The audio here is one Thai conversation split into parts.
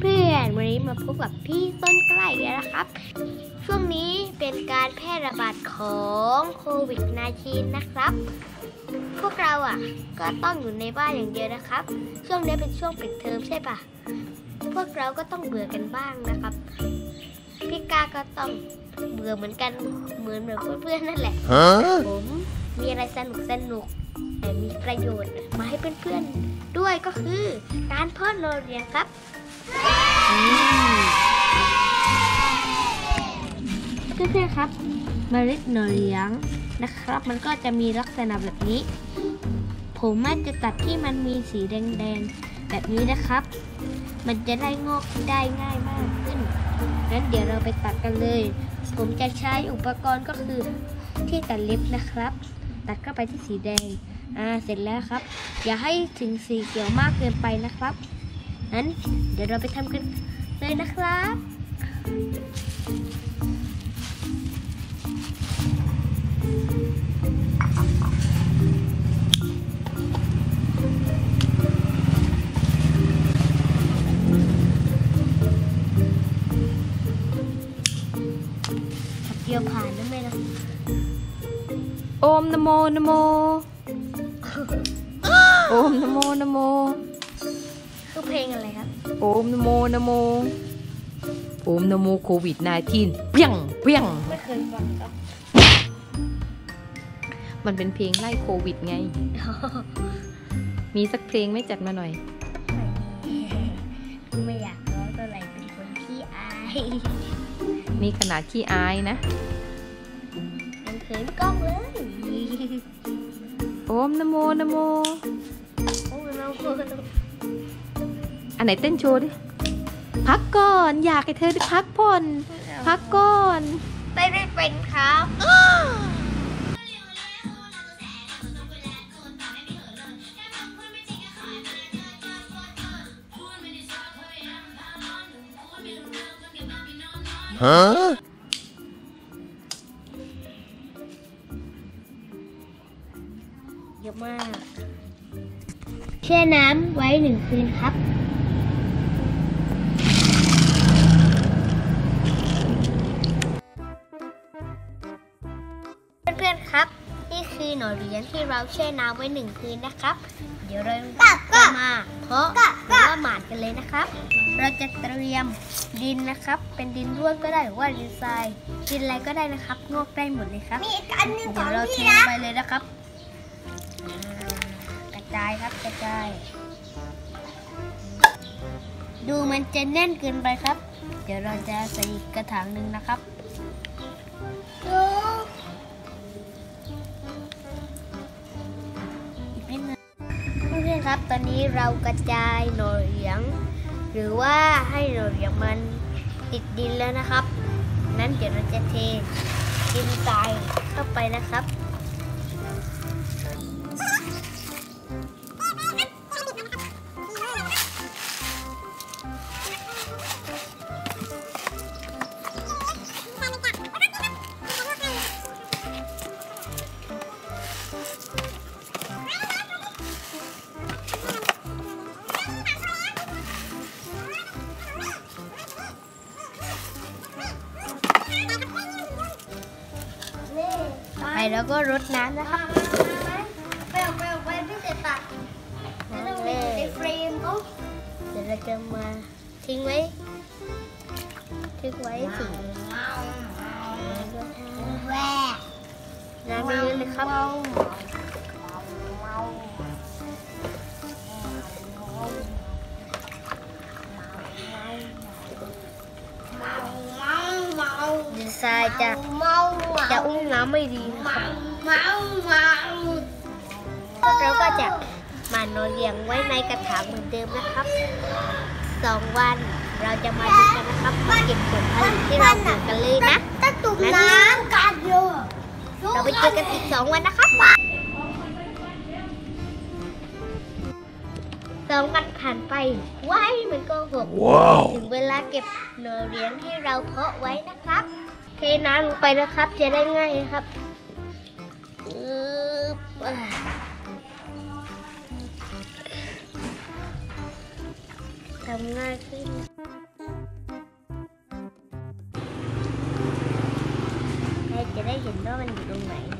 เพื่อนๆวันนี้มาพบกับพี่ต้นไกล้แล้วนะครับ ช่วงนี้เป็นการแพร่ระบาดของโควิด -19 นะครับ พวกเราอะก็ต้องอยู่ในบ้านอย่างเดียวนะครับ ช่วงนี้เป็นช่วงปิดเทอมใช่ปะพวกเราก็ต้องเบื่อกันบ้างนะครับ พี่กาก็ต้องเบื่อเหมือนกันเหมือนแบบเพื่อนๆนั่นแหละ Huh? ผมมีอะไรสนุกสนุกๆแต่มีประโยชน์มาให้เพื่อนๆด้วยก็คือการเพิ่มโนเรียนครับ เพื่อนๆครับเมล็ดหน่อเลี้ยงนะครับ มันก็จะมีลักษณะแบบนี้ ผมอาจจะตัดที่มันมีสีแดงๆแบบนี้นะครับ มันจะได้งอกได้ง่ายมากขึ้นงั้นเดี๋ยวเราไปตัดกันเลย ผมจะใช้อุปกรณ์ก็คือที่ตัดเล็บนะครับ ตัดเข้าไปที่สีแดงอ่าเสร็จแล้วครับ อย่าให้ถึงสีเขียวมากเกินไปนะครับ นั้นเดี๋ยวเราไปทำกันเลยนะครับขับเดียวผ่านนะแม่นะโอมนโมนโม โอมนโมนโมคือ เพลงอะไรครับ โอมนโมนโม โอมนโมโควิด -19 เพียงเพียง ไม่เคยฟังครับ มันเป็นเพลงไล่โควิดไง มีสักเพลงไหม่จัดมาหน่อย ไม่อยากร้องเท่าไหร่เป็นคนขี้อายนี่ขนาดขี้อายนะยังเขินกล้องเลย โอมนโมนโม โอ้เราคน อันไหนเต้นโชว์ดิ พักก่อนอยากให้เธอได้พักผ่อน พักก่อน ไม่ได้เป็นครับ Huh? เยอะมาก แช่น้ำไว้หนึ่งคืนครับ เหรียญที่เราแช่น้ำไว้หนึ่งคืนนะครับ เดี๋ยวเราจะมาเพาะหรือว่าหมาดกันเลยนะครับ เราจะเตรียมดินนะครับ เป็นดินร่วนก็ได้หรือว่าดินทรายดินอะไรก็ได้นะครับงอกได้หมดเลยครับมีอีกอันหนึงขเดี๋อยงวเราเทพี่ลนะงไปเลยนะครับอ่ากระจายครับกระจาย ดูมันจะแน่นเกินไปครับ เดี๋ยวเราจะใส่อีกกระถางหนึ่งนะครับ นๆครับ ตอนนี้เรากระจายหน่อเหลียง หรือว่าให้หน่อเหลียงมันติดดินแล้วนะครับ นั้นเดี๋ยวเราจะเทดินทรายเข้าไปนะครับ แล้วก็รดน้ำนะครับไปออกไปออกไปพี่จะตัดแล้วต้องมีในเฟรมเขาเดี๋ยวเราจะมาทิ้งไว้ทิ้งไว้ถึงแหวกน้ำไปเยอะเลยครับเมาเมาเมาดินทรายจะ น้ำไม่ดีนะครับเมาเมาเราก็จะหมันนอนเลี้ยงไว้ในกระถางเหมือนเดิมนะครับสองวันเราจะมาดูกันนะครับมาเก็บผลผลิตที่เราปลูกกันเลยนะตะตุ่มน้ำกัดเยอะเราไปเจอกันอีกสองวันนะครับสองวันผ่านไปไว้มันก็หก Wow. ถึงเวลาเก็บหน่อเลี้ยงที่เราเพาะไว้นะครับ เทน้ำลงไปนะครับ จะได้ง่ายนะครับทำง่ายขึ้นให้จะได้เห็นว่ามันอยู่ตรงไหน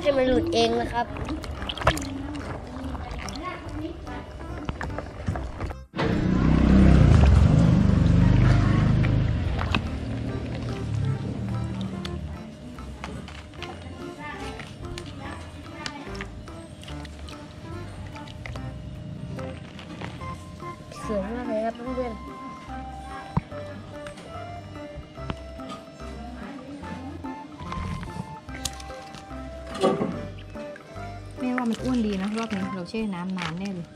ให้มันหลุดเองนะครับ แม่ว่ามันอ้วนดีนะรอบนี้เราแช่น้ำนานแน่เลย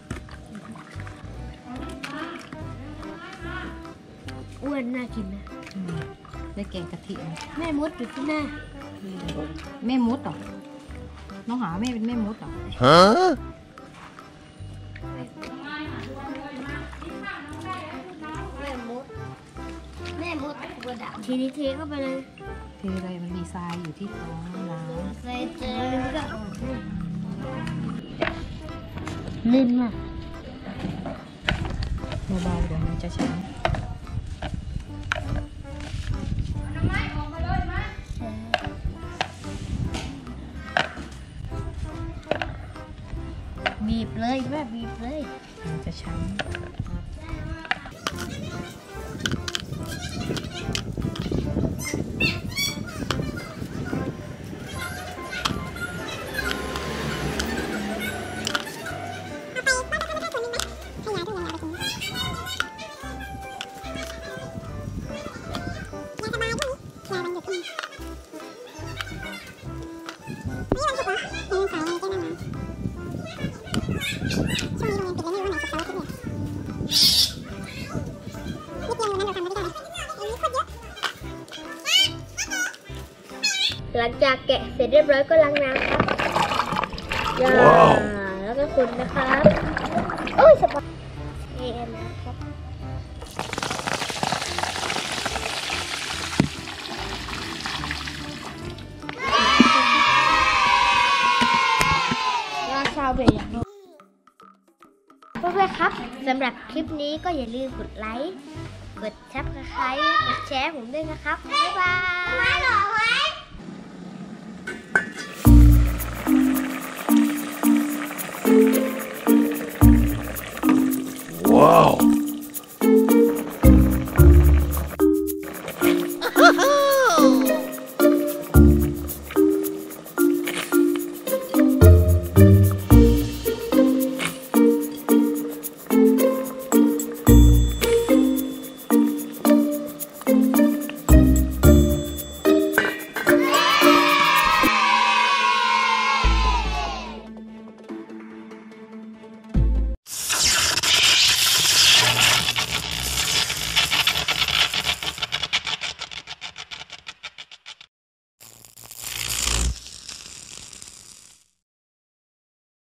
อ้วนน่ากินนะอืมได้แกงกะทินะแม่มดอยู่ที่หน้าแม่มดเหรอน้องหาแม่เป็นแม่มดเหรอ Huh? แม่มดแม่มดตัวดำทีนี้เทเข้าไปเลย เทอะไรมันมีทรายอยู่ที่ท้องน้ใส่เจอแล้วก็ลื่นมากำเบาๆเดี๋ยวมันจะช้ำบีบเลยแม่บีบเลย มันจะช้ หลังจากแกะเสร็จเรียบร้อยก็ล้างน้ำครับย่าแล้วก็คุณนะครับโอ้ยสบายเอ็นะครับราชาเบียร์เพื่อนๆครับสำหรับคลิปนี้ก็อย่าลืมกดไลค์ กดแชร์กดแชร์ผมด้วยนะครับ บ๊ายบาย 好。